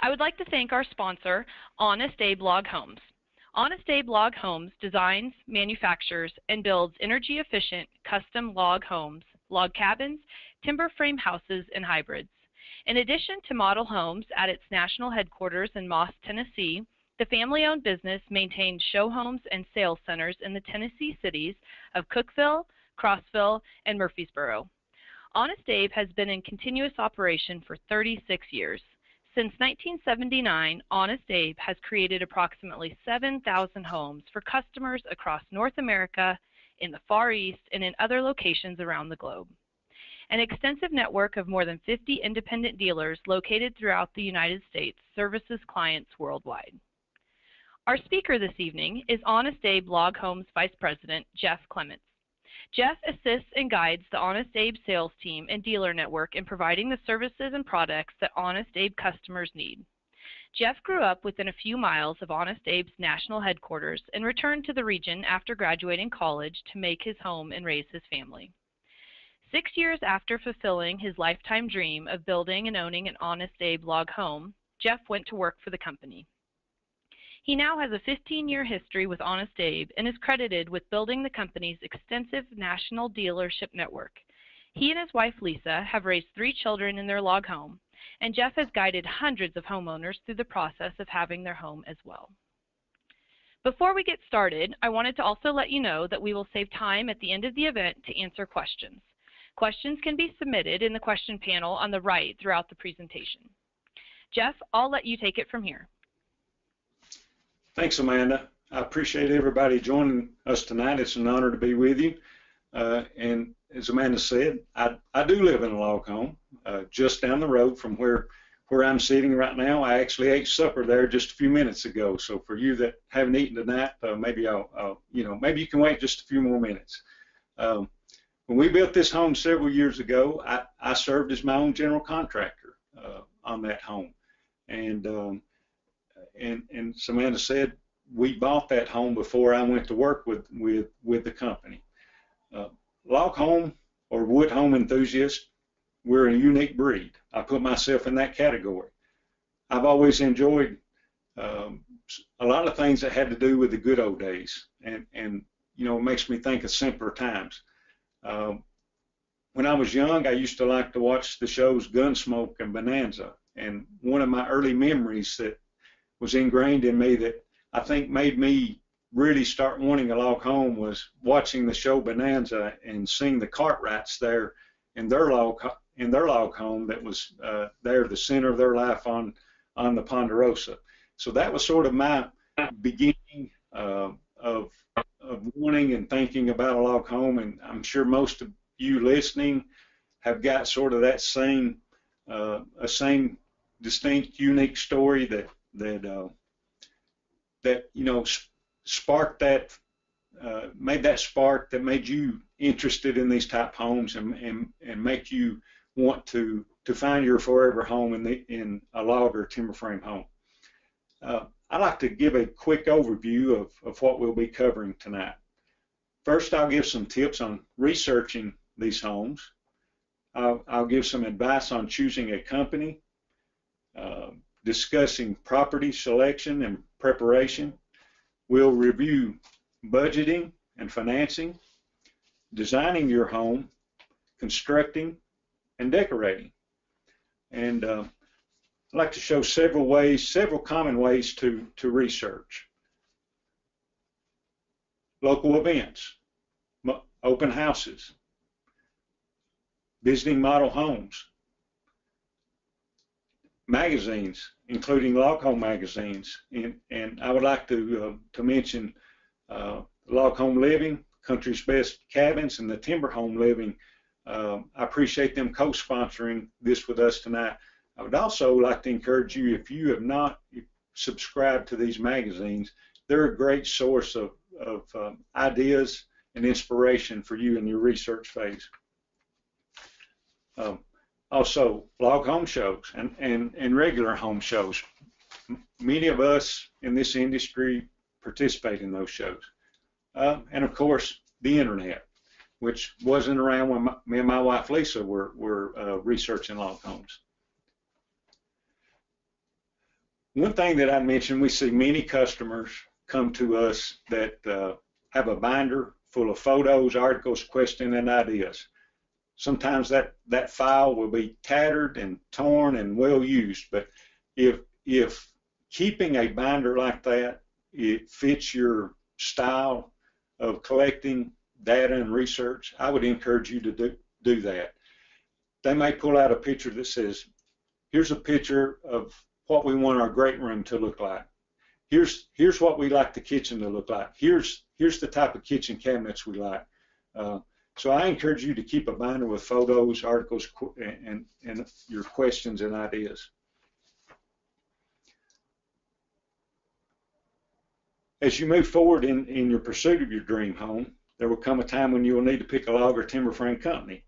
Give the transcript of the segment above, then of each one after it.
I would like to thank our sponsor, Honest Abe Log Homes. Honest Abe Log Homes designs, manufactures, and builds energy efficient custom log homes, log cabins, timber frame houses, and hybrids. In addition to model homes at its national headquarters in Moss, Tennessee, the family owned business maintains show homes and sales centers in the Tennessee cities of Cookeville, Crossville, and Murfreesboro. Honest Abe has been in continuous operation for 36 years. Since 1979, Honest Abe has created approximately 7,000 homes for customers across North America, in the Far East, and in other locations around the globe. An extensive network of more than 50 independent dealers located throughout the United States services clients worldwide. Our speaker this evening is Honest Abe Log Homes Vice President Jeff Clements. Jeff assists and guides the Honest Abe sales team and dealer network in providing the services and products that Honest Abe customers need. Jeff grew up within a few miles of Honest Abe's national headquarters and returned to the region after graduating college to make his home and raise his family. Six years after fulfilling his lifetime dream of building and owning an Honest Abe log home, Jeff went to work for the company. He now has a 15-year history with Honest Abe and is credited with building the company's extensive national dealership network. He and his wife Lisa have raised three children in their log home, and Jeff has guided hundreds of homeowners through the process of having their home as well. Before we get started, I wanted to also let you know that we will save time at the end of the event to answer questions. Questions can be submitted in the question panel on the right throughout the presentation. Jeff, I'll let you take it from here. Thanks, Amanda. I appreciate everybody joining us tonight. It's an honor to be with you. Uh, and as Amanda said, I, I do live in a log home uh, just down the road from where where I'm sitting right now. I actually ate supper there just a few minutes ago. So for you that haven't eaten tonight, uh, maybe I'll, I'll, you know, maybe you can wait just a few more minutes. Um, when we built this home several years ago, I, I served as my own general contractor uh, on that home, and um, and, and as Amanda said we bought that home before I went to work with with with the company. Uh, log home or wood home enthusiast, we're a unique breed. I put myself in that category. I've always enjoyed um, a lot of things that had to do with the good old days, and and you know it makes me think of simpler times. Um, when I was young, I used to like to watch the shows Gunsmoke and Bonanza, and one of my early memories that was ingrained in me that I think made me really start wanting a log home was watching the show Bonanza and seeing the Cartwrights there in their log in their log home that was uh, there the center of their life on on the Ponderosa. So that was sort of my beginning uh, of of wanting and thinking about a log home, and I'm sure most of you listening have got sort of that same uh, a same distinct, unique story that that uh, that you know sparked that uh, made that spark that made you interested in these type homes and and, and make you want to to find your forever home in the in a log or timber frame home. Uh, I'd like to give a quick overview of, of what we'll be covering tonight. First, I'll give some tips on researching these homes. I'll, I'll give some advice on choosing a company, uh, discussing property selection and preparation. We'll review budgeting and financing, designing your home, constructing, and decorating. And uh, I'd like to show several ways, several common ways to, to research. Local events, open houses, visiting model homes, magazines, including Log Home magazines, and, and I would like to uh, to mention uh, Log Home Living, Country's Best Cabins, and the Timber Home Living. Uh, I appreciate them co-sponsoring this with us tonight. I would also like to encourage you, if you have not subscribed to these magazines, they're a great source of, of um, ideas and inspiration for you in your research phase. Um, also log home shows and, and, and regular home shows. Many of us in this industry participate in those shows. Uh, and of course, the internet, which wasn't around when my, me and my wife Lisa were, were uh, researching log homes. one thing that I mentioned, we see many customers come to us that uh, have a binder full of photos, articles, questions, and ideas. Sometimes that, that file will be tattered and torn and well used, but if, if keeping a binder like that, it fits your style of collecting data and research, I would encourage you to do, do that. They may pull out a picture that says, here's a picture of what we want our great room to look like. Here's here's what we like the kitchen to look like. Here's here's the type of kitchen cabinets we like. Uh, so I encourage you to keep a binder with photos, articles, and, and your questions and ideas. As you move forward in, in your pursuit of your dream home, there will come a time when you will need to pick a log or timber frame company.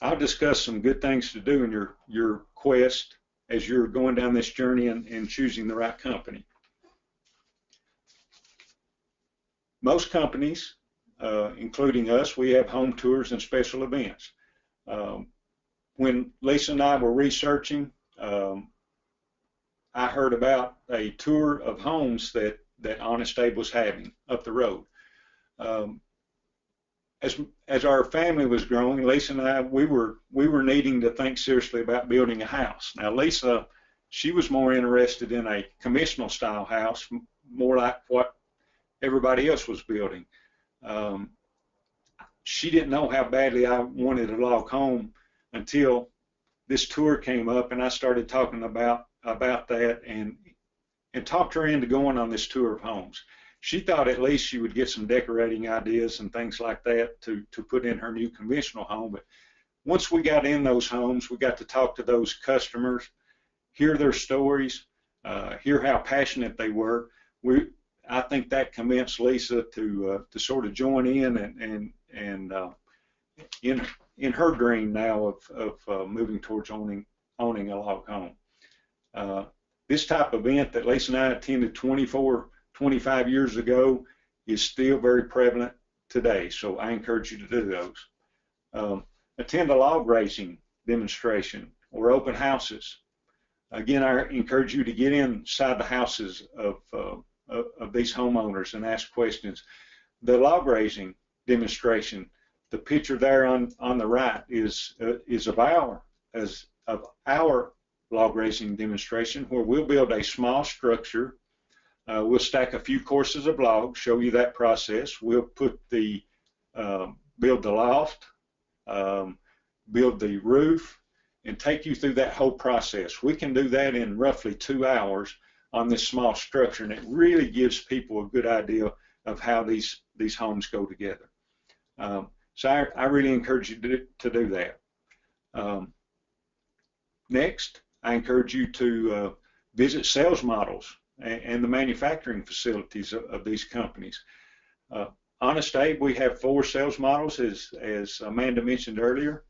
I'll discuss some good things to do in your, your quest as you're going down this journey and, and choosing the right company. Most companies, uh, including us, we have home tours and special events. Um, when Lisa and I were researching, um, I heard about a tour of homes that, that Honest Abe was having up the road. Um, as as our family was growing, Lisa and I we were we were needing to think seriously about building a house. Now Lisa, she was more interested in a commissional style house, more like what everybody else was building. Um, she didn't know how badly I wanted to log home until this tour came up, and I started talking about about that and and talked her into going on this tour of homes she thought at least she would get some decorating ideas and things like that to, to put in her new conventional home. But once we got in those homes, we got to talk to those customers, hear their stories, uh, hear how passionate they were. We, I think that convinced Lisa to uh, to sort of join in and and and uh, in in her dream now of of uh, moving towards owning owning a log home. Uh, this type of event that Lisa and I attended 24 25 years ago is still very prevalent today. So I encourage you to do those. Um, attend a log raising demonstration or open houses. Again, I encourage you to get inside the houses of, uh, of, of these homeowners and ask questions. The log raising demonstration, the picture there on, on the right is uh, is of our as of our log raising demonstration where we'll build a small structure uh, we'll stack a few courses of logs, show you that process. We'll put the um, build the loft, um, build the roof, and take you through that whole process. We can do that in roughly two hours on this small structure, and it really gives people a good idea of how these these homes go together. Um, so I, I, really encourage you to do, to do that. Um, next, I encourage you to uh, visit sales models and the manufacturing facilities of, of these companies. Uh, Honest Abe, we have four sales models, as, as Amanda mentioned earlier.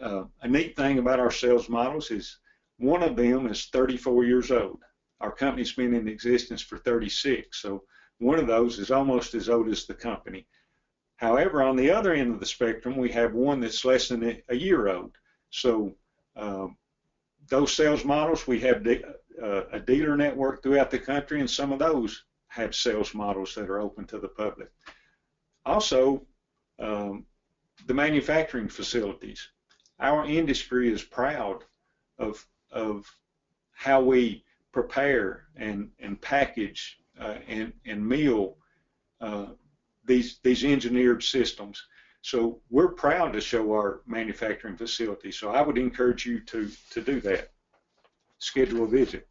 Uh, a neat thing about our sales models is one of them is 34 years old. Our company's been in existence for 36, so one of those is almost as old as the company. However, on the other end of the spectrum, we have one that's less than a, a year old. So um, those sales models, we have uh, a dealer network throughout the country, and some of those have sales models that are open to the public. Also, um, the manufacturing facilities. Our industry is proud of, of how we prepare and, and package uh, and, and mill uh, these, these engineered systems. So we're proud to show our manufacturing facility. So I would encourage you to, to do that schedule a visit.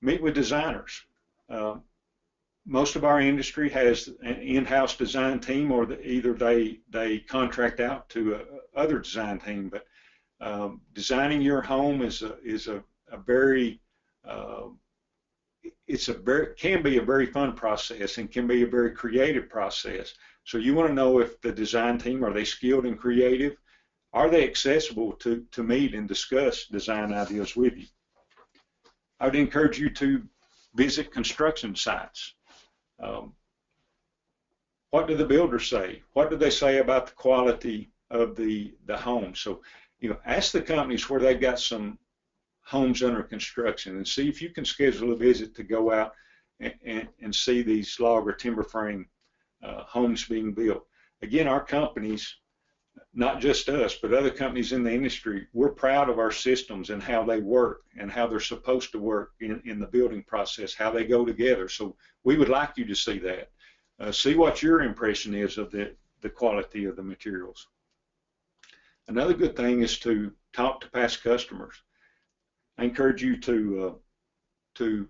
Meet with designers. Uh, most of our industry has an in-house design team, or the, either they they contract out to a, other design team. But um, designing your home is a is a, a very uh, it's a very can be a very fun process and can be a very creative process. So you want to know if the design team are they skilled and creative, are they accessible to, to meet and discuss design ideas with you? I would encourage you to visit construction sites. Um, what do the builders say? What do they say about the quality of the, the home? So, you know, ask the companies where they've got some homes under construction and see if you can schedule a visit to go out and, and, and see these log or timber frame uh, homes being built. Again, our companies, not just us, but other companies in the industry, we're proud of our systems and how they work and how they're supposed to work in, in the building process, how they go together. So we would like you to see that. Uh, see what your impression is of the, the quality of the materials. Another good thing is to talk to past customers. I encourage you to uh, to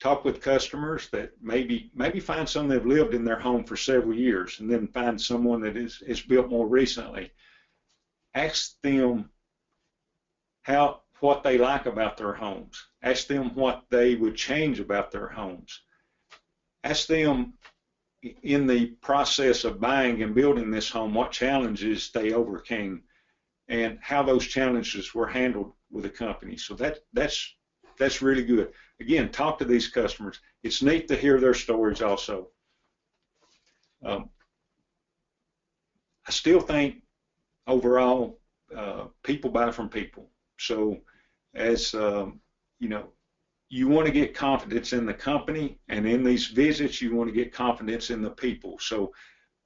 talk with customers that maybe maybe find some that have lived in their home for several years and then find someone that is, is built more recently. Ask them how what they like about their homes. Ask them what they would change about their homes. Ask them in the process of buying and building this home what challenges they overcame and how those challenges were handled with the company. So that that's that's really good. Again, talk to these customers. It's neat to hear their stories also. Um, I still think overall uh, people buy from people. So as um, you know, you want to get confidence in the company, and in these visits, you want to get confidence in the people. So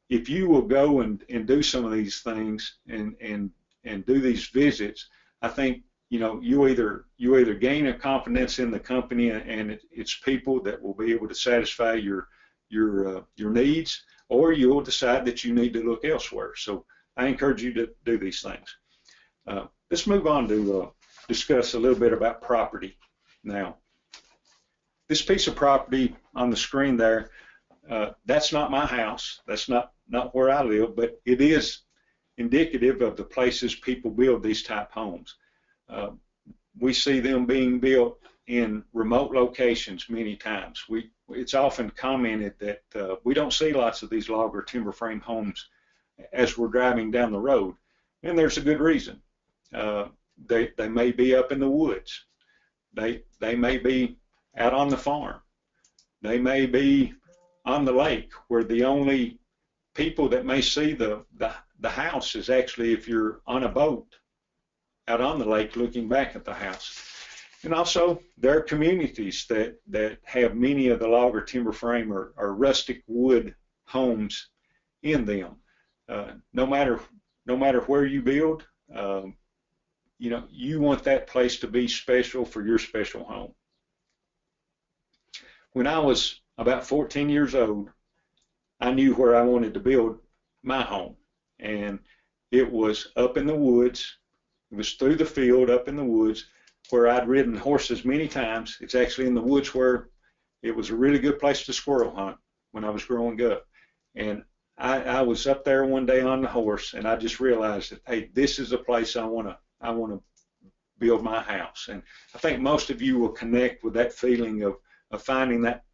if you will go and, and do some of these things and, and, and do these visits, I think you know, you either you either gain a confidence in the company and its people that will be able to satisfy your your uh, your needs, or you'll decide that you need to look elsewhere. So I encourage you to do these things. Uh, let's move on to uh, discuss a little bit about property now. This piece of property on the screen there, uh, that's not my house. That's not not where I live, but it is indicative of the places people build these type homes. Uh, we see them being built in remote locations many times. We, it's often commented that uh, we don't see lots of these log or timber frame homes as we're driving down the road, and there's a good reason. Uh, they, they may be up in the woods. They, they may be out on the farm. They may be on the lake where the only people that may see the, the, the house is actually if you're on a boat out on the lake looking back at the house. And also, there are communities that, that have many of the log or timber frame or, or rustic wood homes in them. Uh, no matter no matter where you build, um, you know you want that place to be special for your special home. When I was about 14 years old, I knew where I wanted to build my home, and it was up in the woods it was through the field, up in the woods, where I'd ridden horses many times. It's actually in the woods where it was a really good place to squirrel hunt when I was growing up. And I, I was up there one day on the horse, and I just realized that, hey, this is a place I want to I want to build my house. And I think most of you will connect with that feeling of, of finding that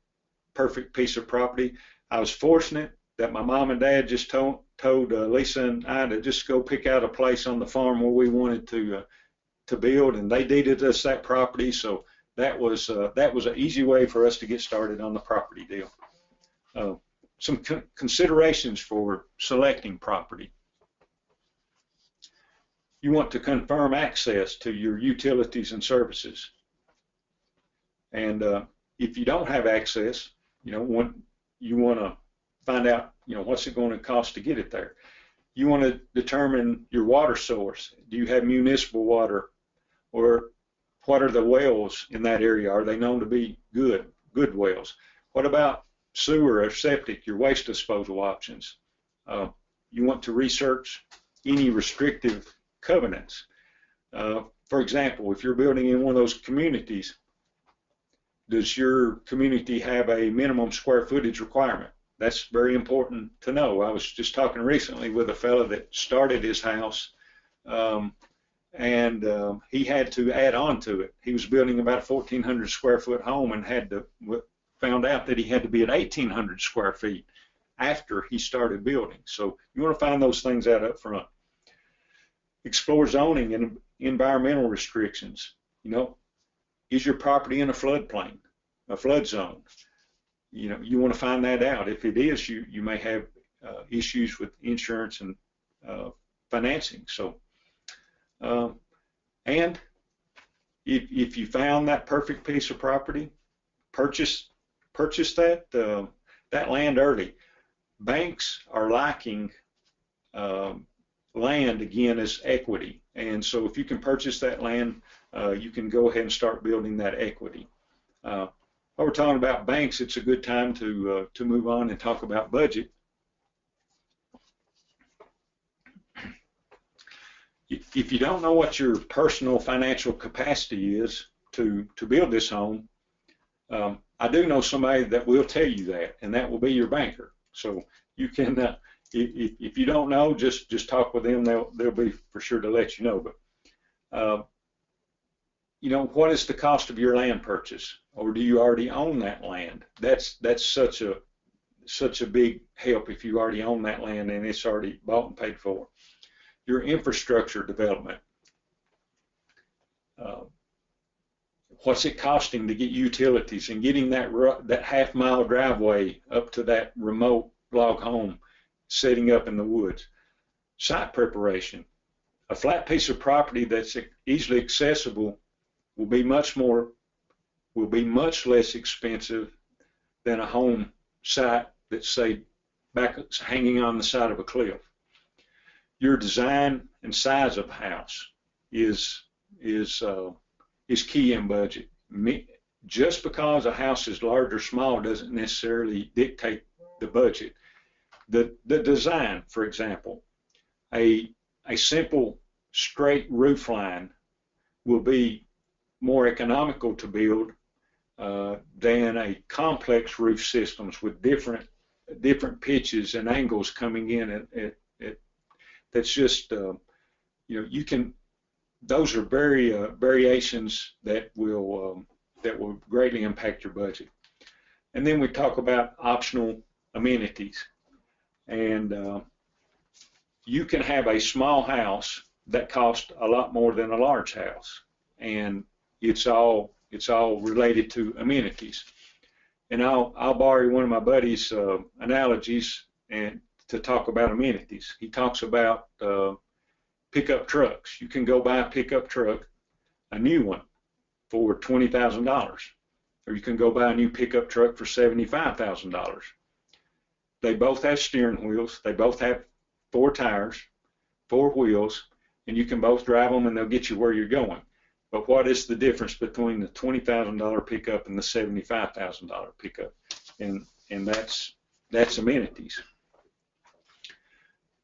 perfect piece of property. I was fortunate that my mom and dad just told told uh, Lisa and I to just go pick out a place on the farm where we wanted to uh, to build, and they deeded us that property. So that was uh, that was an easy way for us to get started on the property deal. Uh, some co considerations for selecting property. You want to confirm access to your utilities and services. And uh, if you don't have access, you know, want, you want to find out, you know, what's it going to cost to get it there. You want to determine your water source. Do you have municipal water, or what are the wells in that area? Are they known to be good, good wells? What about sewer or septic, your waste disposal options? Uh, you want to research any restrictive covenants. Uh, for example, if you're building in one of those communities, does your community have a minimum square footage requirement? That's very important to know. I was just talking recently with a fellow that started his house, um, and uh, he had to add on to it. He was building about a 1,400 square foot home and had to found out that he had to be at 1,800 square feet after he started building. So you want to find those things out up front. Explore zoning and environmental restrictions. You know, is your property in a floodplain, a flood zone? You know, you want to find that out. If it is, you you may have uh, issues with insurance and uh, financing. So, um, and if, if you found that perfect piece of property, purchase purchase that uh, that land early. Banks are liking um, land again as equity, and so if you can purchase that land, uh, you can go ahead and start building that equity. While we're talking about banks, it's a good time to uh, to move on and talk about budget. If you don't know what your personal financial capacity is to to build this home, um, I do know somebody that will tell you that, and that will be your banker. So you can, uh, if, if you don't know, just just talk with them. They'll they'll be for sure to let you know. But uh, you know, what is the cost of your land purchase, or do you already own that land? That's that's such a such a big help if you already own that land and it's already bought and paid for. Your infrastructure development. Uh, what's it costing to get utilities and getting that that half mile driveway up to that remote log home setting up in the woods site preparation a flat piece of property that's easily accessible will be much more will be much less expensive than a home site that's say back hanging on the side of a cliff your design and size of house is is uh, is key in budget. Just because a house is large or small doesn't necessarily dictate the budget. The, the design, for example, a, a simple straight roof line will be more economical to build than a complex roof systems with different different pitches and angles coming in. At, at, at that's just uh, you know you can those are very uh, variations that will um, that will greatly impact your budget. And then we talk about optional amenities, and uh, you can have a small house that costs a lot more than a large house, and it's all it's all related to amenities. And I'll I'll borrow one of my buddies' uh, analogies and to talk about amenities. He talks about uh, pickup trucks. You can go buy a pickup truck, a new one, for $20,000, or you can go buy a new pickup truck for $75,000. They both have steering wheels. They both have four tires, four wheels, and you can both drive them and they'll get you where you're going. But what is the difference between the $20,000 pickup and the $75,000 pickup? And and that's that's amenities.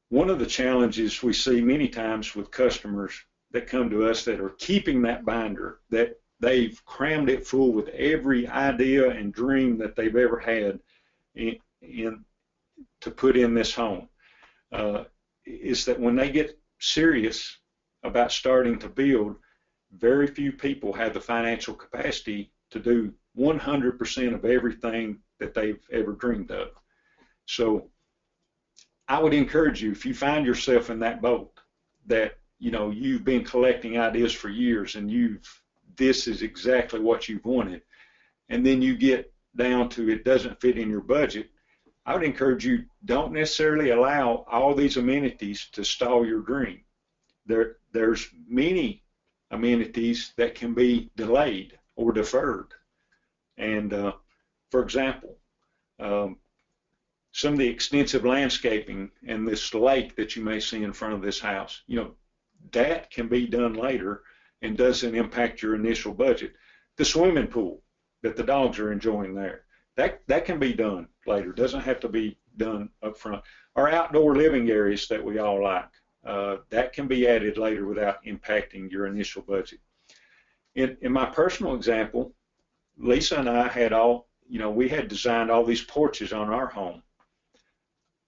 One of the challenges we see many times with customers that come to us that are keeping that binder, that they've crammed it full with every idea and dream that they've ever had in, in to put in this home, uh, is that when they get serious about starting to build, very few people have the financial capacity to do 100% of everything that they've ever dreamed of. So I would encourage you if you find yourself in that boat that you know you've been collecting ideas for years and you've this is exactly what you've wanted and then you get down to it doesn't fit in your budget I would encourage you don't necessarily allow all these amenities to stall your dream there there's many amenities that can be delayed or deferred and uh, for example um, some of the extensive landscaping and this lake that you may see in front of this house, you know, that can be done later and doesn't impact your initial budget. The swimming pool that the dogs are enjoying there, that that can be done later. Doesn't have to be done up front. Our outdoor living areas that we all like, uh, that can be added later without impacting your initial budget. In, in my personal example, Lisa and I had all, you know, we had designed all these porches on our home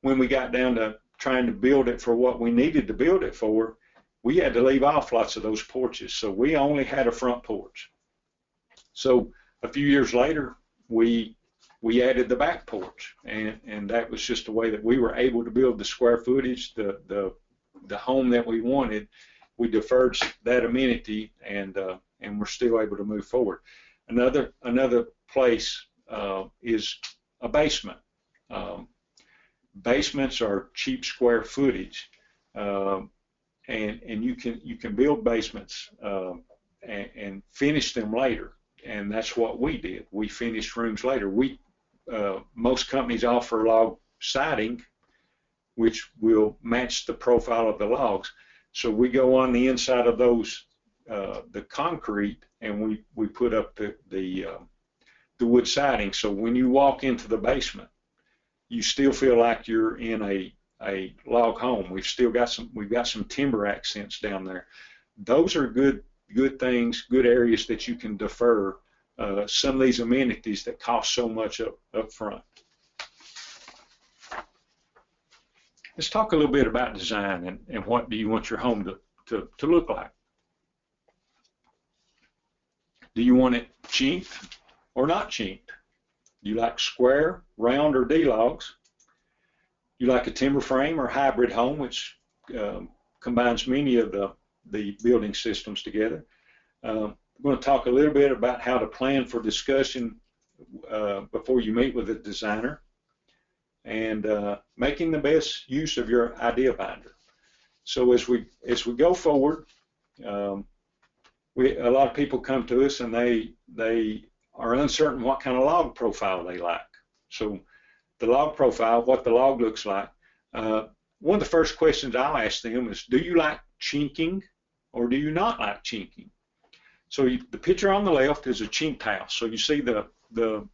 when we got down to trying to build it for what we needed to build it for, we had to leave off lots of those porches. So we only had a front porch. So a few years later, we we added the back porch, and and that was just a way that we were able to build the square footage, the the the home that we wanted. We deferred that amenity, and uh, and we're still able to move forward. Another another place uh, is a basement. Um, basements are cheap square footage, um, and and you can you can build basements uh, and, and finish them later. And that's what we did. We finished rooms later. We uh, most companies offer log siding, which will match the profile of the logs. So we go on the inside of those, uh, the concrete, and we, we put up the the, uh, the wood siding. So when you walk into the basement, you still feel like you're in a a log home. We've still got some we've got some timber accents down there. Those are good good things, good areas that you can defer uh, some of these amenities that cost so much up, up front. Let's talk a little bit about design and, and what do you want your home to, to, to look like. Do you want it chinked or not chinked? Do you like square, round, or D-logs? You like a timber frame or hybrid home, which um, combines many of the, the building systems together. Um, we're going to talk a little bit about how to plan for discussion uh, before you meet with a designer and uh, making the best use of your idea binder. So as we as we go forward, um, we a lot of people come to us and they they are uncertain what kind of log profile they like. So the log profile, what the log looks like. Uh, one of the first questions I'll ask them is, do you like chinking or do you not like chinking? So you, the picture on the left is a chinked house. So you see the the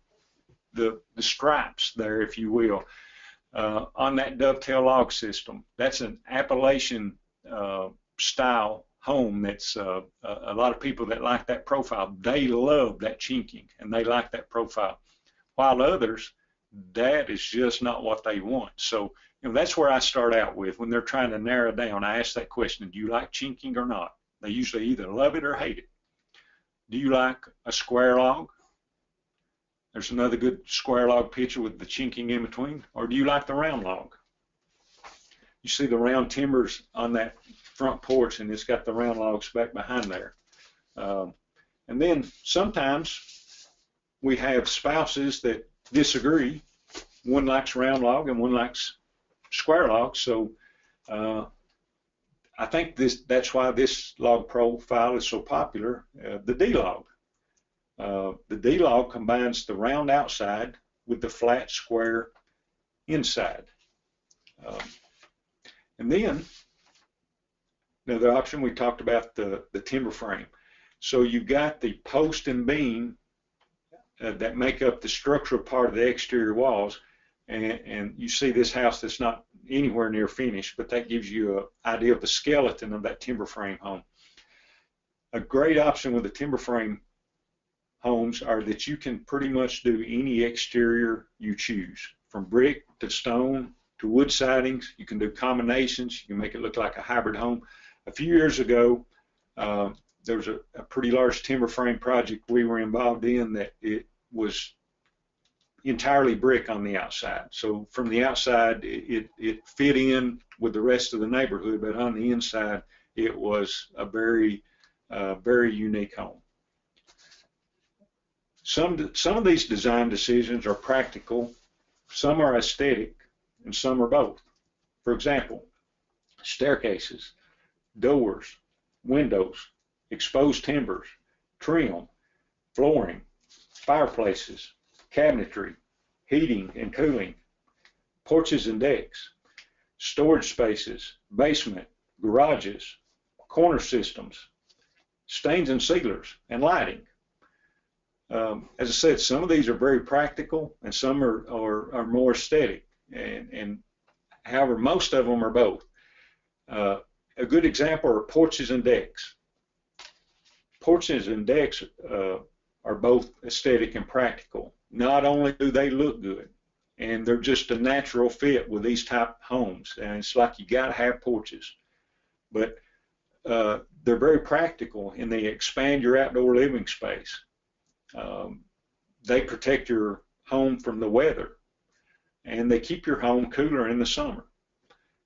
the, the stripes there, if you will uh, on that dovetail log system. That's an Appalachian uh, style home that's uh, a lot of people that like that profile. They love that chinking and they like that profile. While others, that is just not what they want. So you know, that's where I start out with when they're trying to narrow down. I ask that question, do you like chinking or not? They usually either love it or hate it. Do you like a square log? There's another good square log picture with the chinking in between. Or do you like the round log? You see the round timbers on that front porch and it's got the round logs back behind there. Um, and then sometimes we have spouses that disagree. One likes round log and one likes square log. So uh, I think this that's why this log profile is so popular, uh, the D log. Uh, the D-log combines the round outside with the flat square inside. Um, and then another option we talked about the, the timber frame. So you've got the post and beam uh, that make up the structural part of the exterior walls and, and, you see this house that's not anywhere near finished, but that gives you an idea of the skeleton of that timber frame home. A great option with a timber frame homes are that you can pretty much do any exterior you choose, from brick to stone to wood sidings. You can do combinations. You can make it look like a hybrid home. A few years ago, uh, there was a, a, pretty large timber frame project we were involved in that it was entirely brick on the outside. So from the outside, it, it, it fit in with the rest of the neighborhood, but on the inside, it was a very, uh, very unique home. Some, some of these design decisions are practical, some are aesthetic, and some are both. For example, staircases, doors, windows, exposed timbers, trim, flooring, fireplaces, cabinetry, heating and cooling, porches and decks, storage spaces, basement, garages, corner systems, stains and sealers, and lighting. Um, as I said, some of these are very practical and some are, are, are more aesthetic. And, and, however, most of them are both. Uh, a good example are porches and decks. Porches and decks uh, are both aesthetic and practical. Not only do they look good, and they're just a natural fit with these type homes, and it's like you got to have porches, but uh, they're very practical and they expand your outdoor living space. Um, they protect your home from the weather and they keep your home cooler in the summer.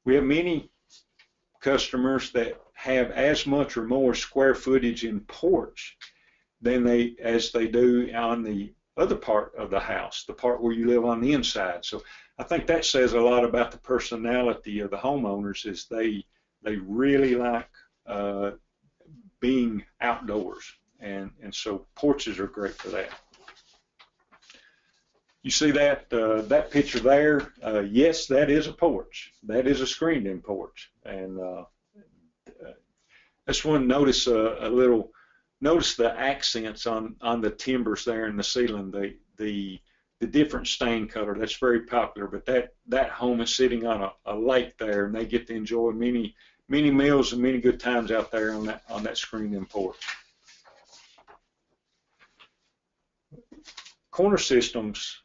We have many customers that have as much or more square footage in porch than they as they do on the other part of the house, the part where you live on the inside. So I think that says a lot about the personality of the homeowners is they they really like uh, being outdoors. And, and so porches are great for that. You see that uh, that picture there? Uh, yes, that is a porch. That is a screened-in porch. And uh, uh just want to notice a, a, little, notice the accents on on the timbers there in the ceiling. The the the different stain color that's very popular. But that that home is sitting on a, a lake there, and they get to enjoy many many meals and many good times out there on that on that screened-in porch. Corner systems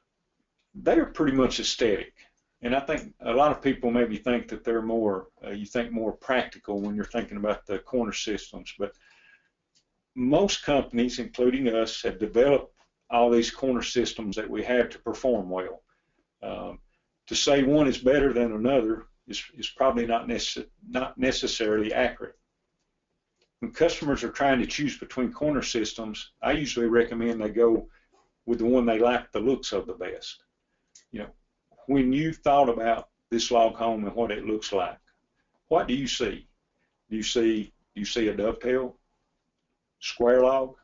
they're pretty much aesthetic. And I think a lot of people maybe think that they're more, uh, you think more practical when you're thinking about the corner systems. But most companies, including us, have developed all these corner systems that we have to perform well. Um, to say one is better than another is, is probably not, necess not necessarily accurate. When customers are trying to choose between corner systems, I usually recommend they go with the one they like the looks of the best you know, when you thought about this log home and what it looks like, what do you see? Do you see do you see a dovetail, square log?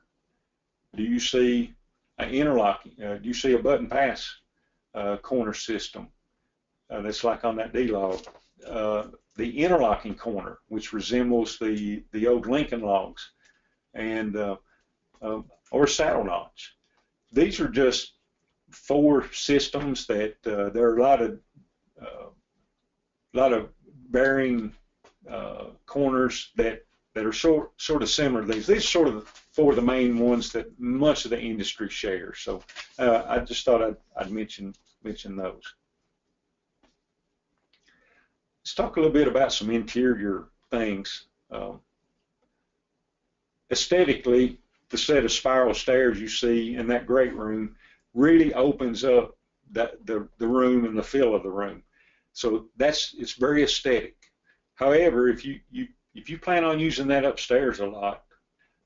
Do you see an interlocking? Uh, do you see a butt and pass uh, corner system uh, that's like on that D log? Uh, the interlocking corner, which resembles the the old Lincoln logs, and uh, uh, or saddle notch. These are just four systems that uh, there are a lot of uh, lot of bearing uh, corners that that are sort sort of similar to these. These are sort of four of the main ones that much of the industry shares. So uh, I just thought I'd, I'd mention mention those. Let's talk a little bit about some interior things. Um, aesthetically, the set of spiral stairs you see in that great room really opens up that the, the room and the feel of the room. So that's it's very aesthetic. However, if you, you if you plan on using that upstairs a lot,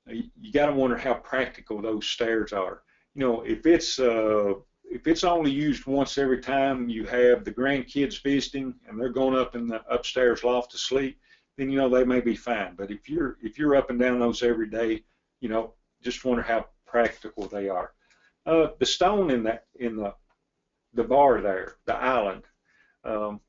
you, you got to wonder how practical those stairs are. You know, if it's uh, if it's only used once every time you have the grandkids visiting and they're going up in the upstairs loft to sleep, then you know they may be fine. But if you're if you're up and down those every day, you know, just wonder how practical they are. Uh, the stone in that in the the bar there, the island, um,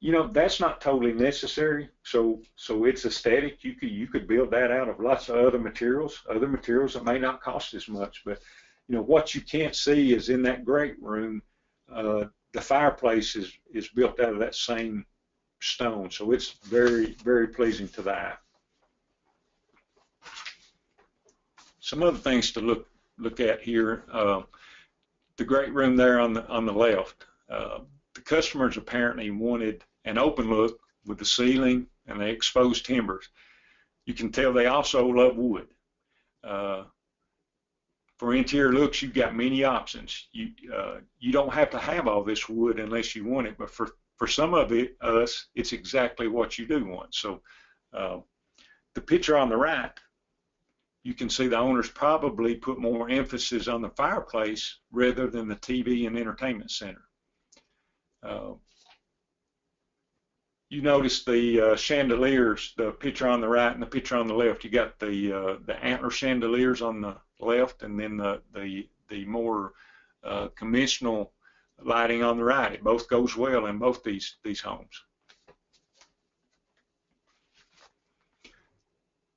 you know that's not totally necessary. So so it's aesthetic. You could you could build that out of lots of other materials, other materials that may not cost as much. But you know what you can't see is in that great room, uh, the fireplace is is built out of that same stone. So it's very very pleasing to the eye. Some other things to look look at here, uh, the great room there on the on the left. Uh, the customers apparently wanted an open look with the ceiling and the exposed timbers. You can tell they also love wood. Uh, for interior looks, you've got many options. You uh, you don't have to have all this wood unless you want it, but for for some of it, us, it's exactly what you do want. So uh, the picture on the right you can see the owners probably put more emphasis on the fireplace rather than the TV and entertainment center. Uh, you notice the uh, chandeliers, the picture on the right and the picture on the left. You got the uh, the antler chandeliers on the left, and then the the the more uh, conventional lighting on the right. It both goes well in both these these homes.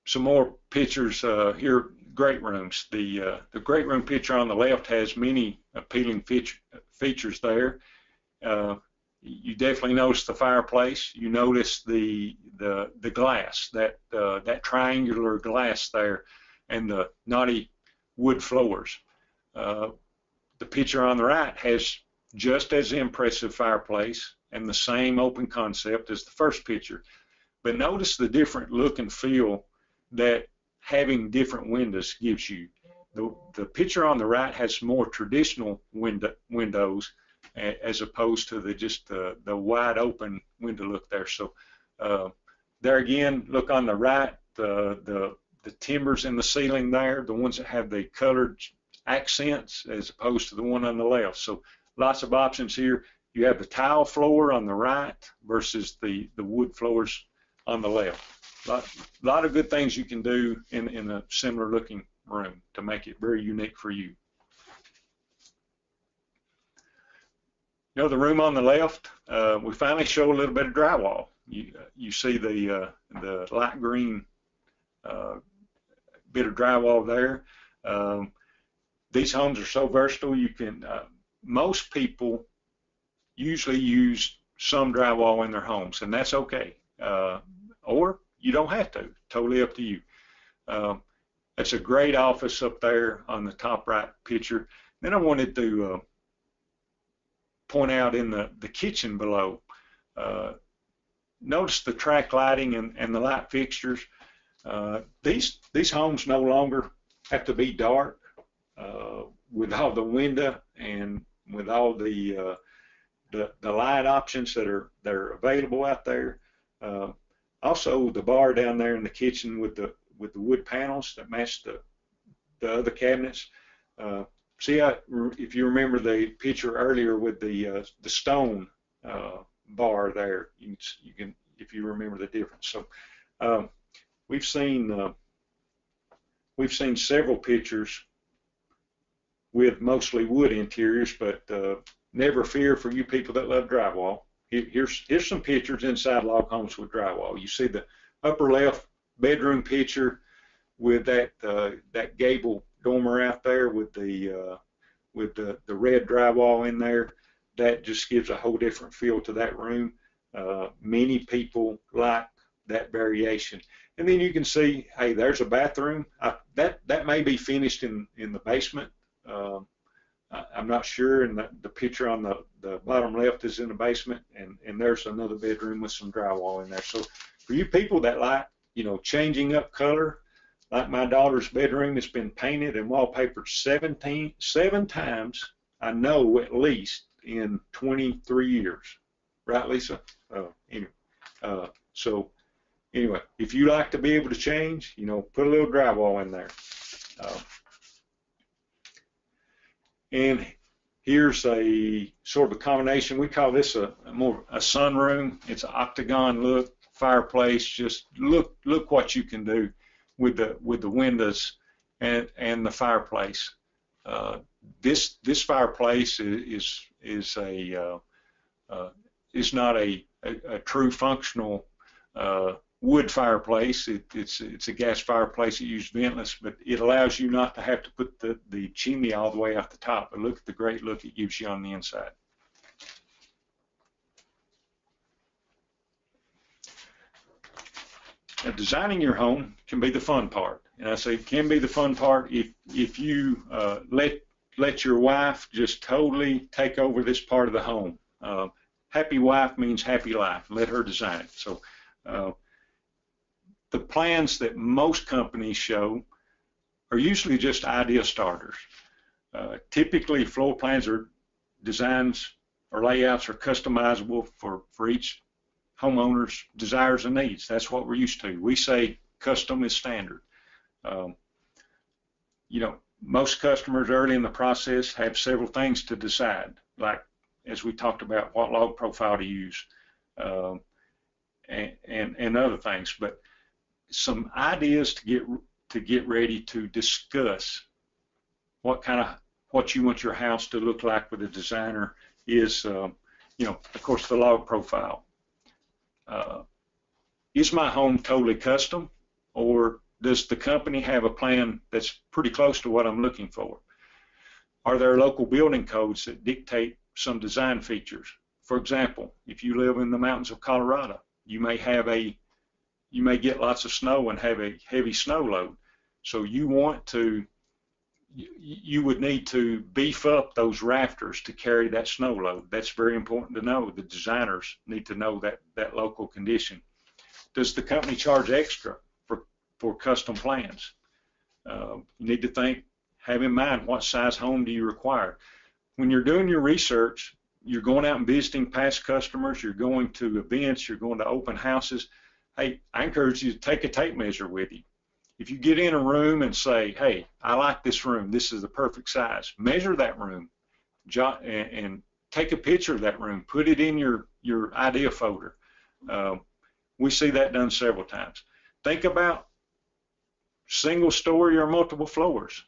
Some more pictures uh, here. Great rooms. The uh, the great room picture on the left has many appealing feature, features there. Uh, you definitely notice the fireplace. You notice the the the glass that uh, that triangular glass there, and the knotty wood floors. Uh, the picture on the right has just as impressive fireplace and the same open concept as the first picture. But notice the different look and feel that having different windows gives you. The, the picture on the right has more traditional window, windows as opposed to the just the, the wide open window look there. So uh, there again, look on the right, the, the, the timbers in the ceiling there, the ones that have the colored accents as opposed to the one on the left. So lots of options here. You have the tile floor on the right versus the, the wood floors on the left a lot of good things you can do in, in a similar looking room to make it very unique for you. You know, the room on the left, uh, we finally show a little bit of drywall. You, you see the, uh, the light green uh, bit of drywall there. Um, these homes are so versatile. You can uh, most people usually use some drywall in their homes, and that's okay. Uh, or you don't have to. Totally up to you. Um, that's a great office up there on the top right picture. Then I wanted to uh, point out in the, the kitchen below. Uh, notice the track lighting and, and the light fixtures. Uh, these these homes no longer have to be dark uh, with all the window and with all the, uh, the the light options that are that are available out there. Also, the bar down there in the kitchen with the with the wood panels that match the the other cabinets. Uh, see, I, if you remember the picture earlier with the uh, the stone uh, bar there, you can, you can if you remember the difference. So um, we've seen uh, we've seen several pictures with mostly wood interiors, but uh, never fear for you people that love drywall. Here's here's some pictures inside log homes with drywall. You see the upper left bedroom picture with that uh, that gable dormer out there with the uh, with the, the red drywall in there. That just gives a whole different feel to that room. Uh, many people like that variation. And then you can see, hey, there's a bathroom. I, that that may be finished in in the basement. Um, I'm not sure. And the, the picture on the the bottom left is in the basement, and and there's another bedroom with some drywall in there. So for you people that like, you know, changing up color, like my daughter's bedroom has been painted and wallpapered 17 seven times. I know at least in 23 years, right, Lisa? Uh, anyway, uh, so anyway, if you like to be able to change, you know, put a little drywall in there. Uh, and here's a sort of a combination. We call this a, a more a sunroom. It's an octagon look, fireplace. Just look look what you can do with the with the windows and and the fireplace. Uh, this this fireplace is is, is a uh, uh, is not a, a, a true functional uh, wood fireplace. It, it's it's a gas fireplace that uses ventless, but it allows you not to have to put the, the chimney all the way out the top. But look at the great look it gives you on the inside. Now, designing your home can be the fun part, and I say it can be the fun part if if you uh, let let your wife just totally take over this part of the home. Uh, happy wife means happy life. Let her design it. So. Uh, the plans that most companies show are usually just idea starters. Uh, typically, floor plans or designs or layouts are customizable for, for each homeowner's desires and needs. That's what we're used to. We say custom is standard. Um, you know, most customers early in the process have several things to decide, like as we talked about, what log profile to use, um, and, and, and other things. But some ideas to get to get ready to discuss what kind of what you want your house to look like with a designer is, uh, you know, of course, the log profile. Uh, is my home totally custom, or does the company have a plan that's pretty close to what I'm looking for? Are there local building codes that dictate some design features? For example, if you live in the mountains of Colorado, you may have a you may get lots of snow and have a heavy snow load. So you want to, you would need to beef up those rafters to carry that snow load. That's very important to know. The designers need to know that, that local condition. Does the company charge extra for, for custom plans? Uh, you need to think, have in mind what size home do you require. When you're doing your research, you're going out and visiting past customers, you're going to events, you're going to open houses, hey, I encourage you to take a tape measure with you. If you get in a room and say, hey, I like this room, this is the perfect size, measure that room and take a picture of that room, put it in your, your idea folder. Um, we see that done several times. think about single story or multiple floors.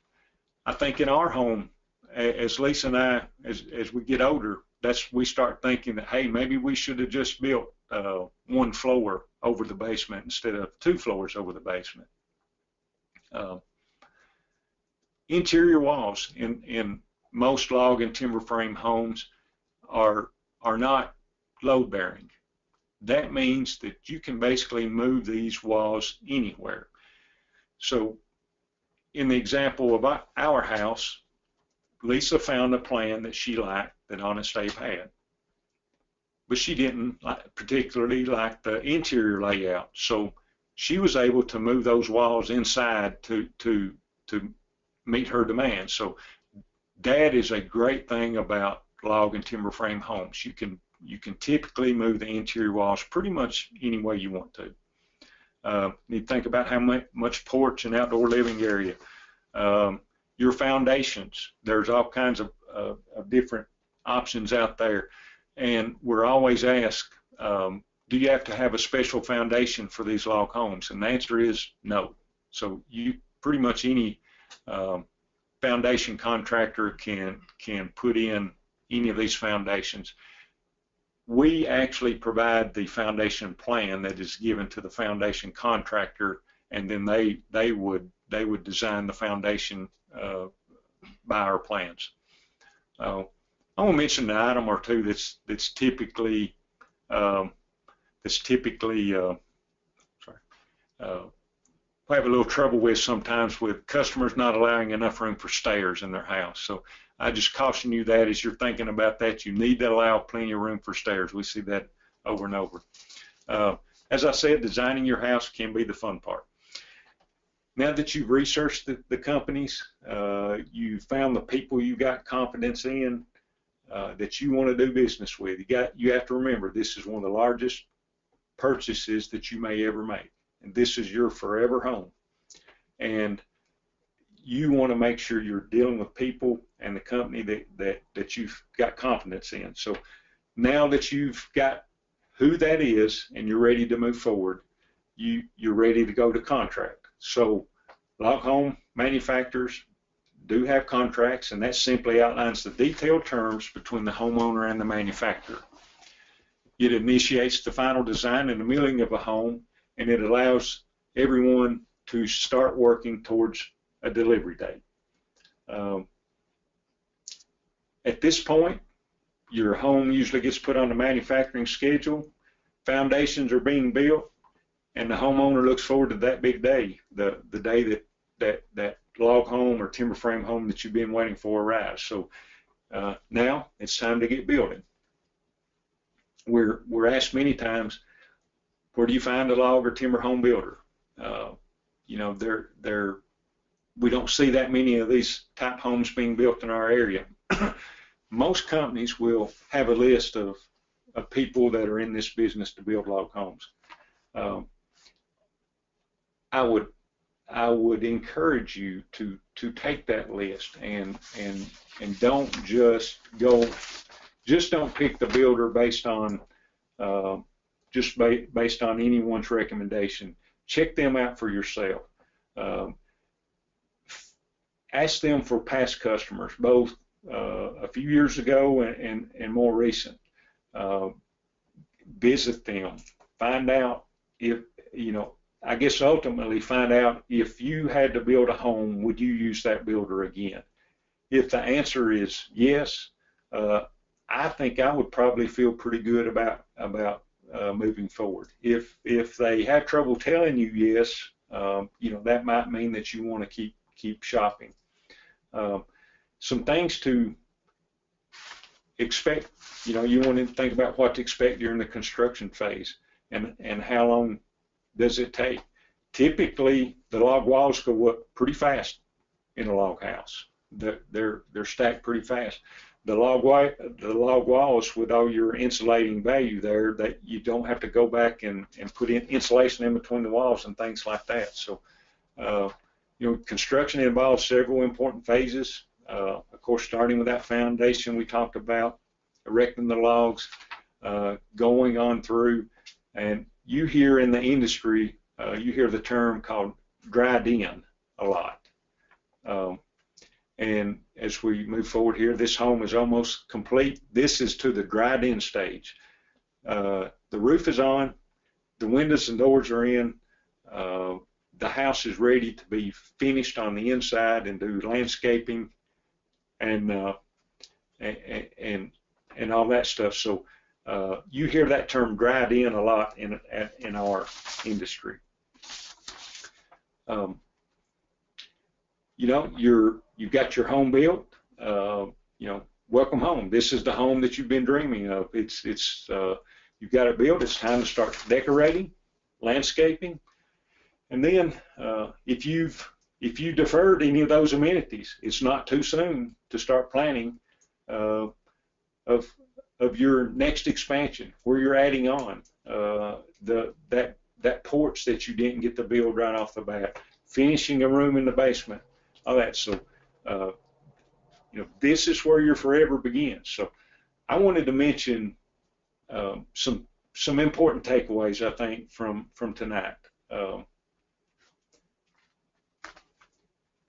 I think in our home, as Lisa and I, as, as we get older, that's we start thinking that hey, maybe we should have just built uh, one floor over the basement instead of two floors over the basement. Uh, interior walls in in most log and timber frame homes are are not load bearing. That means that you can basically move these walls anywhere. So in the example of our house, Lisa found a plan that she liked that Honest Abe had. But she didn't like, particularly like the interior layout. So she was able to move those walls inside to, to, to meet her demands. So that is a great thing about log and timber frame homes. You can you can typically move the interior walls pretty much any way you want to. Uh, you think about how much porch and outdoor living area. Um, your foundations. There's all kinds of, uh, of, different options out there, and we're always asked, um, do you have to have a special foundation for these log homes? And the answer is no. So you pretty much any um, foundation contractor can can put in any of these foundations we actually provide the foundation plan that is given to the foundation contractor, and then they they would they would design the foundation uh, by our plans. Uh, I want to mention an item or two that's that's typically um, that's typically uh, sorry uh, we have a little trouble with sometimes with customers not allowing enough room for stairs in their house. So I just caution you that as you're thinking about that, you need to allow plenty of room for stairs. We see that over and over. Uh, as I said, designing your house can be the fun part. Now that you've researched the, the companies, uh, you found the people you got confidence in, uh, that you want to do business with. You got you have to remember this is one of the largest purchases that you may ever make, and this is your forever home. And you want to make sure you're dealing with people and the company that, that, that you've got confidence in. So now that you've got who that is and you're ready to move forward, you, you're ready to go to contract. So log home manufacturers do have contracts and that simply outlines the detailed terms between the homeowner and the manufacturer. It initiates the final design and the milling of a home and it allows everyone to start working towards a delivery date. Um, at this point, your home usually gets put on the manufacturing schedule, foundations are being built, and the homeowner looks forward to that big day, the, the day that, that, that log home or timber frame home that you've been waiting for arrives. So uh, now it's time to get building. We're, we're asked many times, where do you find a log or timber home builder? Uh, you know, they're, they're we don't see that many of these type homes being built in our area. Most companies will have a list of, of people that are in this business to build log homes. Um, I would I would encourage you to to take that list and and and don't just go just don't pick the builder based on uh, just ba based on anyone's recommendation. Check them out for yourself. Um, ask them for past customers, both uh, a few years ago and, and, and more recent. Uh, visit them, find out if, you know, I guess ultimately find out if you had to build a home, would you use that builder again? If the answer is yes, uh, I think I would probably feel pretty good about about uh, moving forward. If if they have trouble telling you yes, um, you know that might mean that you want to keep keep shopping. Um, some things to expect, you know, you want to think about what to expect during the construction phase and, and how long does it take. Typically, the log walls go up pretty fast in a log house. They're, they're, stacked pretty fast. The log, the log walls with all your insulating value there, that you don't have to go back and, and put in insulation in between the walls and things like that. So uh, you know, construction involves several important phases. Uh, of course, starting with that foundation we talked about, erecting the logs, uh, going on through, and you hear in the industry uh, you hear the term called dried in a lot. Um, and as we move forward here, this home is almost complete. This is to the dried in stage. Uh, the roof is on, the windows and doors are in, uh, the house is ready to be finished on the inside and do landscaping and uh, and, and and all that stuff. So uh, you hear that term dried in a lot in in our industry. Um, you know, you're you've got your home built. Uh, you know, welcome home. This is the home that you've been dreaming of. It's it's uh, you've got it built. It's time to start decorating, landscaping, and then uh, if you've if you deferred any of those amenities, it's not too soon to start planning uh, of of your next expansion, where you're adding on uh, the that that porch that you didn't get to build right off the bat, finishing a room in the basement, all that. So, uh, you know, this is where your forever begins. So, I wanted to mention um, some some important takeaways I think from from tonight. Um,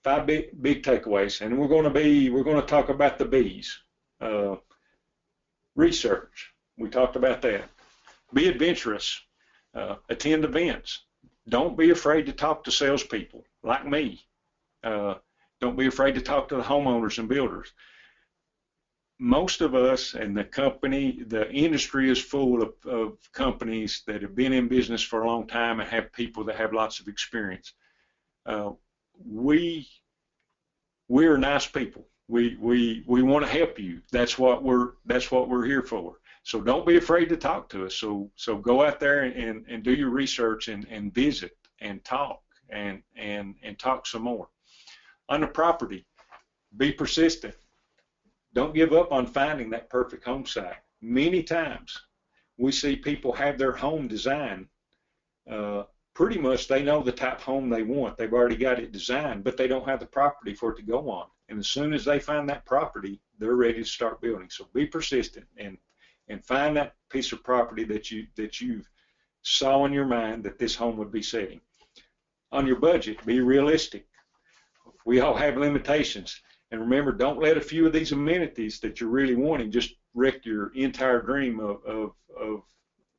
five big big takeaways, and we're going to be we're going to talk about the bees. Uh, research. We talked about that. Be adventurous. Uh, attend events. Don't be afraid to talk to salespeople like me. Uh, don't be afraid to talk to the homeowners and builders. Most of us and the company, the industry is full of, of companies that have been in business for a long time and have people that have lots of experience. Uh, we we're nice people. We we we want to help you. That's what we're that's what we're here for. So don't be afraid to talk to us. So so go out there and, and do your research and, and visit and talk and and and talk some more. On the property, be persistent. Don't give up on finding that perfect home site. Many times we see people have their home designed uh, pretty much they know the type home they want. They've already got it designed, but they don't have the property for it to go on. And as soon as they find that property, they're ready to start building. So be persistent and and find that piece of property that you that you've saw in your mind that this home would be setting. On your budget, be realistic. We all have limitations. And remember, don't let a few of these amenities that you're really wanting just wreck your entire dream of, of, of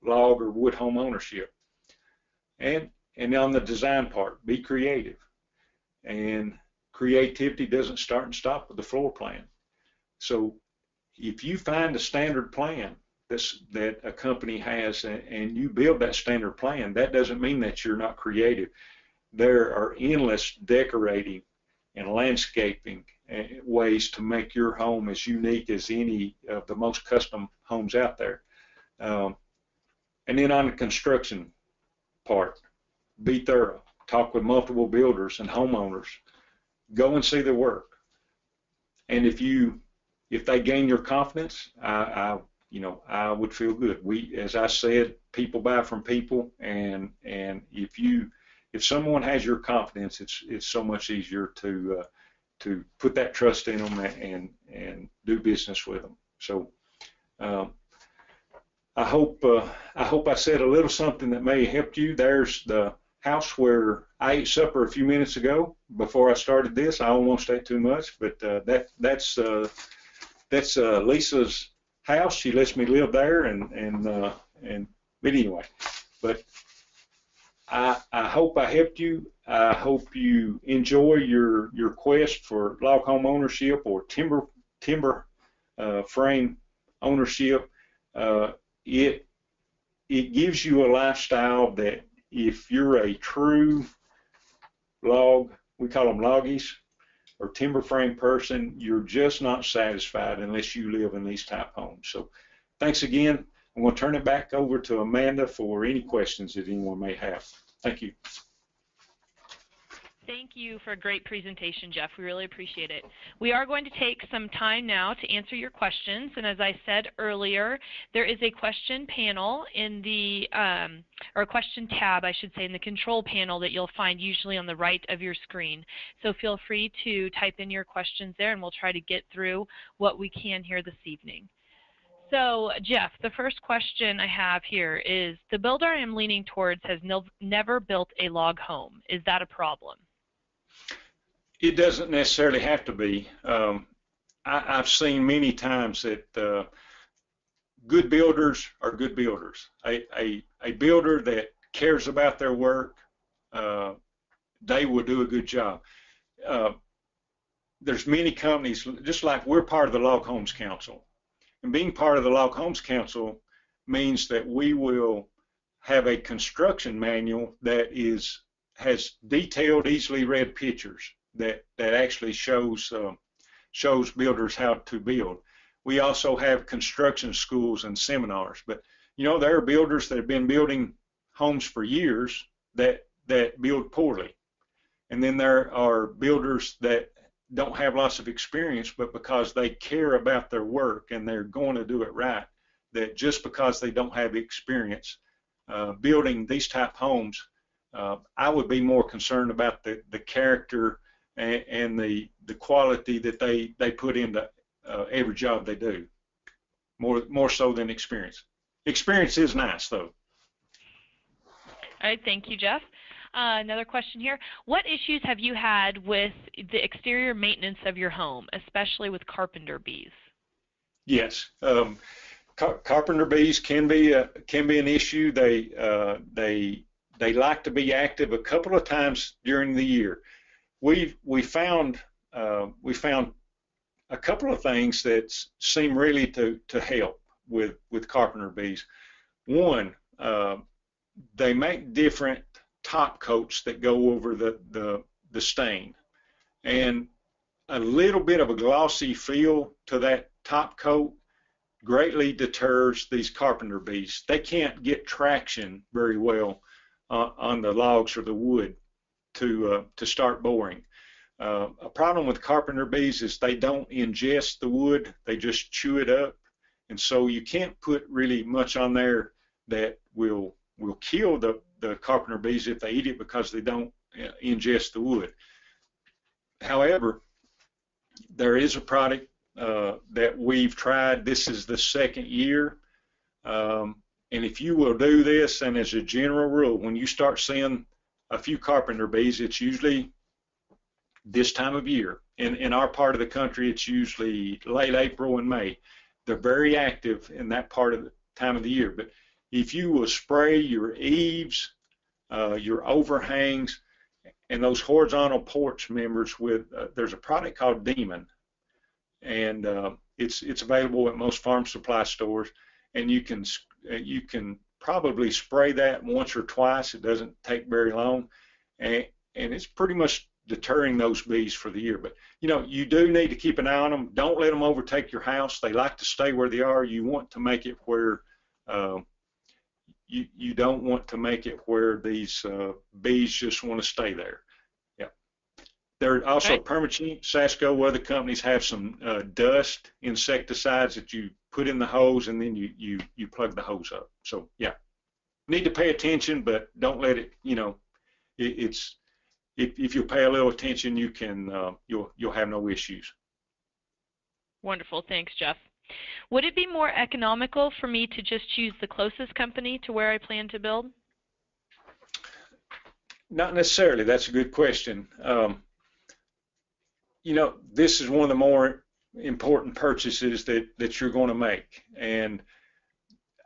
log or wood home ownership and and on the design part, be creative. And creativity doesn't start and stop with the floor plan. So if you find a standard plan that's, that a company has and, and you build that standard plan, that doesn't mean that you're not creative. There are endless decorating and landscaping eh, ways to make your home as unique as any of the most custom homes out there. Um, and then on the construction part. Be thorough. Talk with multiple builders and homeowners. Go and see their work. And if you if they gain your confidence, I, I you know I would feel good. We, as I said, people buy from people, and and if you if someone has your confidence, it's it's so much easier to uh, to put that trust in them and and do business with them. So um, I hope uh, I hope I said a little something that may help you. There's the house where I ate supper a few minutes ago before I started this. I almost ate too much, but uh, that that's uh, that's uh, Lisa's house. She lets me live there, and and uh, and but anyway, but I I hope I helped you. I hope you enjoy your your quest for log home ownership or timber timber uh, frame ownership. Uh, it it gives you a lifestyle that if you're a true log, we call them loggies, or timber frame person, you're just not satisfied unless you live in these type homes. So thanks again. I'm going to turn it back over to Amanda for any questions that anyone may have. Thank you. Thank you for a great presentation, Jeff. We really appreciate it. We are going to take some time now to answer your questions. And as I said earlier, there is a question panel in the, um, or a question tab, I should say, in the control panel that you'll find usually on the right of your screen. So feel free to type in your questions there and we'll try to get through what we can here this evening. So, Jeff, the first question I have here is the builder I am leaning towards has never built a log home. Is that a problem? It doesn't necessarily have to be. Um, I, have seen many times that uh, good builders are good builders. A, a, a builder that cares about their work, uh, they will do a good job. Uh, there's many companies, just like we're part of the Log Homes Council. And being part of the Log Homes Council means that we will have a construction manual that is has detailed, easily read pictures that that actually shows uh, shows builders how to build. We also have construction schools and seminars. But you know, there are builders that have been building homes for years that that build poorly, and then there are builders that don't have lots of experience, but because they care about their work and they're going to do it right, that just because they don't have experience uh, building these type homes, uh, I would be more concerned about the, the character and, and the the quality that they they put into uh, every job they do, more more so than experience. Experience is nice though. All right, thank you, Jeff. Uh, another question here. What issues have you had with the exterior maintenance of your home, especially with carpenter bees? Yes. Um, car carpenter bees can be a, can be an issue. They uh, they they like to be active a couple of times during the year. We we found uh, we found a couple of things that seem really to to help with with carpenter bees. One, uh, they make different top coats that go over the, the, the stain. And a little bit of a glossy feel to that top coat greatly deters these carpenter bees. They can't get traction very well uh, on the logs or the wood to uh, to start boring. Uh, a problem with carpenter bees is they don't ingest the wood; they just chew it up, and so you can't put really much on there that will will kill the the carpenter bees if they eat it because they don't uh, ingest the wood. However, there is a product uh, that we've tried. This is the second year. Um, and if you will do this, and as a general rule, when you start seeing a few carpenter bees, it's usually this time of year. In, in our part of the country, it's usually late April and May. They're very active in that part of the time of the year. But if you will spray your eaves, uh, your overhangs, and those horizontal porch members with, uh, there's a product called Demon, and uh, it's it's available at most farm supply stores, and you can you can probably spray that once or twice. It doesn't take very long, and and it's pretty much deterring those bees for the year. But you know, you do need to keep an eye on them. Don't let them overtake your house. They like to stay where they are. You want to make it where uh, you, you don't want to make it where these uh, bees just want to stay there. Yeah. There are also right. Permateam, Sashco, other companies have some uh, dust insecticides that you put in the hose and then you, you, you plug the hose up. So yeah, need to pay attention, but don't let it, you know, it, it's, if, if you pay a little attention, you can, uh, you'll, you'll have no issues. Wonderful. Thanks, Jeff. Would it be more economical for me to just choose the closest company to where I plan to build? Not necessarily. That's a good question. Um, you know, this is one of the more important purchases that, that you're going to make. And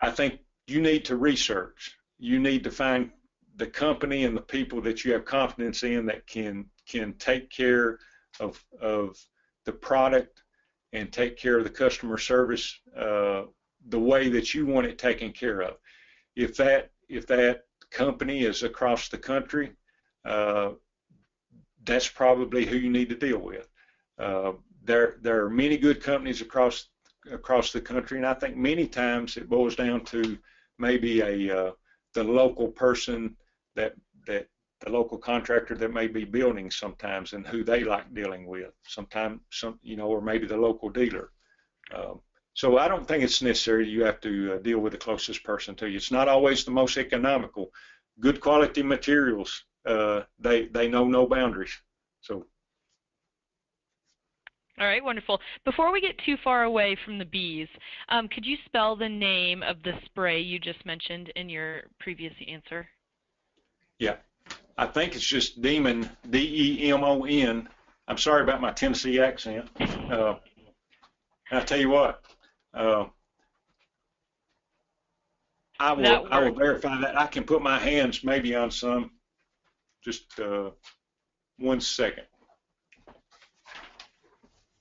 I think you need to research. You need to find the company and the people that you have confidence in that can can take care of of the product and take care of the customer service uh, the way that you want it taken care of. If that if that company is across the country, uh, that's probably who you need to deal with. Uh, there there are many good companies across across the country, and I think many times it boils down to maybe a uh, the local person that that the local contractor that may be building sometimes and who they like dealing with sometimes some you know or maybe the local dealer. Um, so I don't think it's necessary you have to uh, deal with the closest person to you. It's not always the most economical. Good quality materials uh, they they know no boundaries. So All right, wonderful. Before we get too far away from the bees, um, could you spell the name of the spray you just mentioned in your previous answer? Yeah, I think it's just Demon, D-E-M-O-N. I'm sorry about my Tennessee accent. Uh, I tell you what, uh, I will I will verify that. I can put my hands maybe on some. Just uh, one second.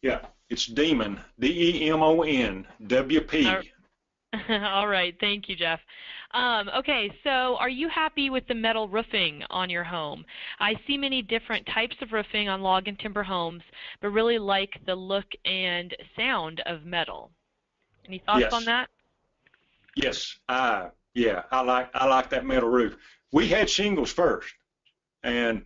Yeah, it's Demon, D-E-M-O-N, W-P. All right, thank you, Jeff. Um, okay, so are you happy with the metal roofing on your home? I see many different types of roofing on log and timber homes, but really like the look and sound of metal. Any thoughts yes. on that? Yes, I yeah, I like I like that metal roof. We had shingles first, and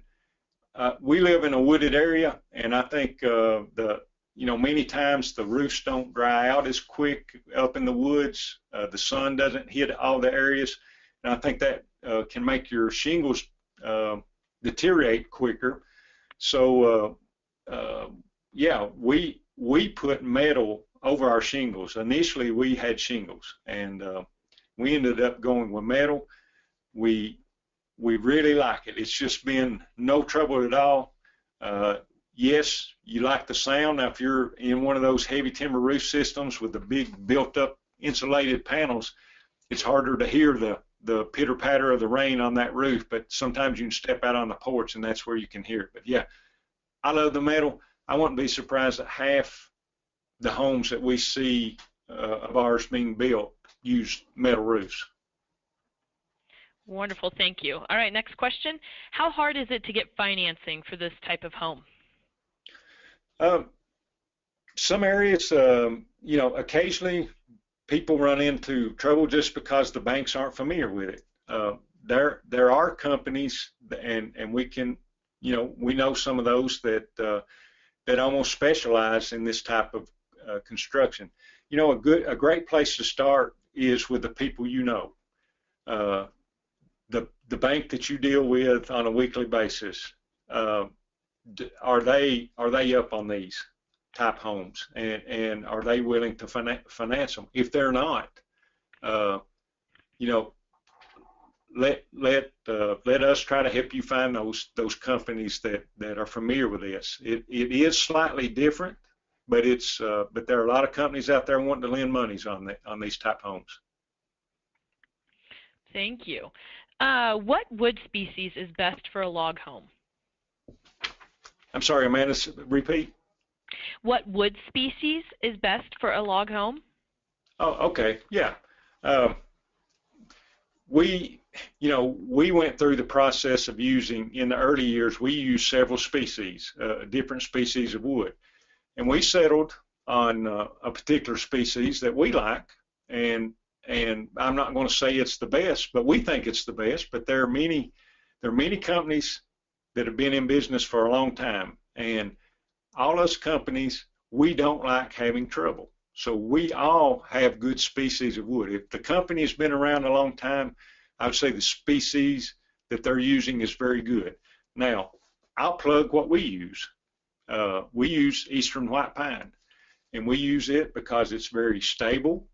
uh, we live in a wooded area, and I think uh, the you know many times the roofs don't dry out as quick up in the woods. Uh, the sun doesn't hit all the areas, and I think that uh, can make your shingles uh, deteriorate quicker. So uh, uh, yeah, we we put metal over our shingles. Initially, we had shingles, and uh, we ended up going with metal. We we really like it. It's just been no trouble at all. Yes, you like the sound. Now, if you're in one of those heavy timber roof systems with the big built-up insulated panels, it's harder to hear the the pitter patter of the rain on that roof. But sometimes you can step out on the porch and that's where you can hear it. But yeah, I love the metal. I wouldn't be surprised that half the homes that we see uh, of ours being built use metal roofs. Wonderful, thank you. All right, next question. How hard is it to get financing for this type of home? Um, some areas, um, you know, occasionally people run into trouble just because the banks aren't familiar with it. Uh, there, there are companies, and and we can, you know, we know some of those that uh, that almost specialize in this type of uh, construction. You know, a good, a great place to start is with the people you know. Uh, the the bank that you deal with on a weekly basis, uh, are they are they up on these type homes, and and are they willing to finance them? If they're not, uh, you know, let let uh, let us try to help you find those those companies that that are familiar with this. It it is slightly different, but it's uh, but there are a lot of companies out there wanting to lend monies on the, on these type homes. Thank you. Uh, what wood species is best for a log home? I'm sorry, Amanda, repeat. What wood species is best for a log home? Oh, okay, yeah. Uh, we, you know, we went through the process of using, in the early years, we used several species, uh, different species of wood. And we settled on uh, a particular species that we like, and and I'm not going to say it's the best, but we think it's the best. But there are many there are many companies that have been in business for a long time, and all us companies we don't like having trouble. So we all have good species of wood. If the company has been around a long time, I would say the species that they're using is very good. Now, I'll plug what we use. Uh, we use eastern white pine, and we use it because it's very stable.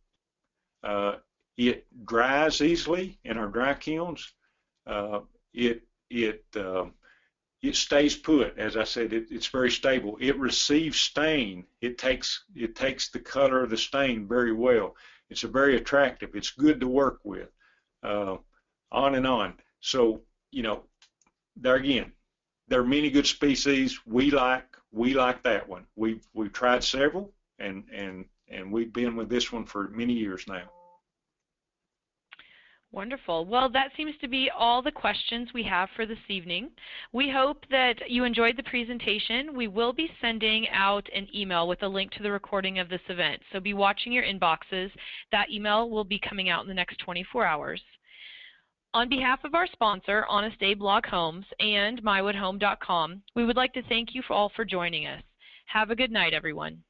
Uh, it dries easily in our dry kilns. Uh, it it um, it stays put. As I said, it, it's very stable. It receives stain. It takes it takes the color of the stain very well. It's a very attractive. It's good to work with. Uh, on and on. So you know, there again, there are many good species. We like we like that one. We've we've tried several, and and and we've been with this one for many years now. Wonderful. Well, that seems to be all the questions we have for this evening. We hope that you enjoyed the presentation. We will be sending out an email with a link to the recording of this event, so be watching your inboxes. That email will be coming out in the next 24 hours. On behalf of our sponsor, Honest Abe Log Homes and MyWoodHome.com, we would like to thank you all for joining us. Have a good night, everyone.